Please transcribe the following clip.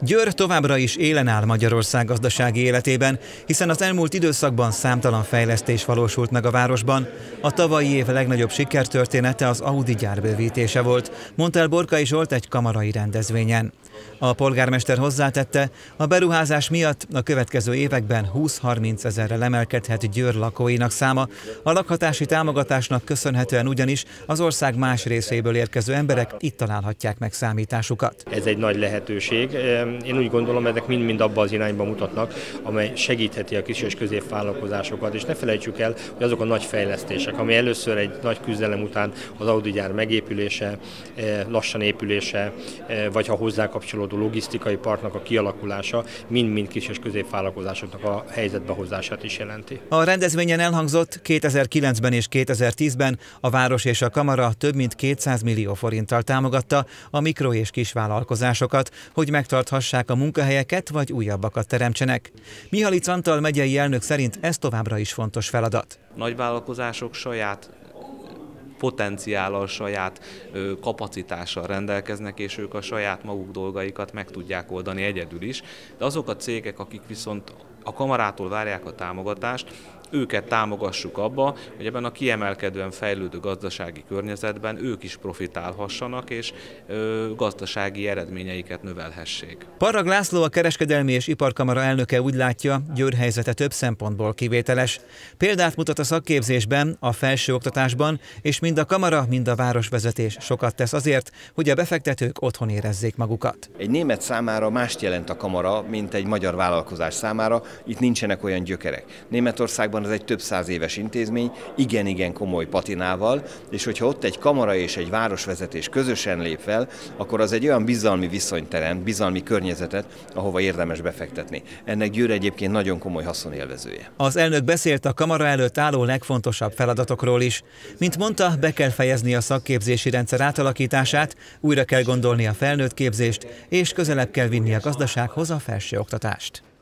Győr továbbra is élen áll Magyarország gazdasági életében, hiszen az elmúlt időszakban számtalan fejlesztés valósult meg a városban. A tavalyi év legnagyobb sikertörténete az Audi gyár bővítése volt, mondta el Borkai Zsolt egy kamarai rendezvényen. A polgármester hozzátette, a beruházás miatt a következő években 20-30 ezerrel emelkedhet Győr lakóinak száma, a lakhatási támogatásnak köszönhetően ugyanis az ország más részéből érkező emberek itt találhatják meg számításukat. Ez egy nagy lehetőség. Én úgy gondolom, ezek mind-mind abba az irányba mutatnak, amely segítheti a kis és középvállalkozásokat, és ne felejtsük el, hogy azok a nagy fejlesztések, ami először egy nagy küzdelem után az Audi gyár megépülése, lassan épülése, vagy ha hozzá kapcsolódó logisztikai partnak a kialakulása mind-mind kis és középvállalkozásoknak a helyzetbe hozását is jelenti. A rendezvényen elhangzott 2009-ben és 2010-ben a város és a kamara több mint 200 millió forinttal támogatta a mikro- és kisvállalkozásokat, hogy megtarthassák a munkahelyeket vagy újabbakat teremtsenek. Mihalic Antal megyei elnök szerint ez továbbra is fontos feladat. Nagyvállalkozások saját potenciállal, saját kapacitással rendelkeznek, és ők a saját maguk dolgaikat meg tudják oldani egyedül is. De azok a cégek, akik viszont a kamarától várják a támogatást, őket támogassuk abba, hogy ebben a kiemelkedően fejlődő gazdasági környezetben ők is profitálhassanak, és ö, gazdasági eredményeiket növelhessék. Parag László, a Kereskedelmi és Iparkamara elnöke úgy látja, Győr helyzete több szempontból kivételes. Példát mutat a szakképzésben, a felsőoktatásban, és mind a kamara, mind a városvezetés sokat tesz azért, hogy a befektetők otthon érezzék magukat. Egy német számára mást jelent a kamara, mint egy magyar vállalkozás számára. Itt nincsenek olyan gyökerek. Németországban ez egy több száz éves intézmény, igen-igen komoly patinával, és hogyha ott egy kamara és egy városvezetés közösen lép fel, akkor az egy olyan bizalmi viszonyt teremt, bizalmi környezetet, ahova érdemes befektetni. Ennek Győr egyébként nagyon komoly haszonélvezője. Az elnök beszélt a kamara előtt álló legfontosabb feladatokról is. Mint mondta, be kell fejezni a szakképzési rendszer átalakítását, újra kell gondolni a felnőtt képzést, és közelebb kell vinni a gazdasághoz a felsőoktatást.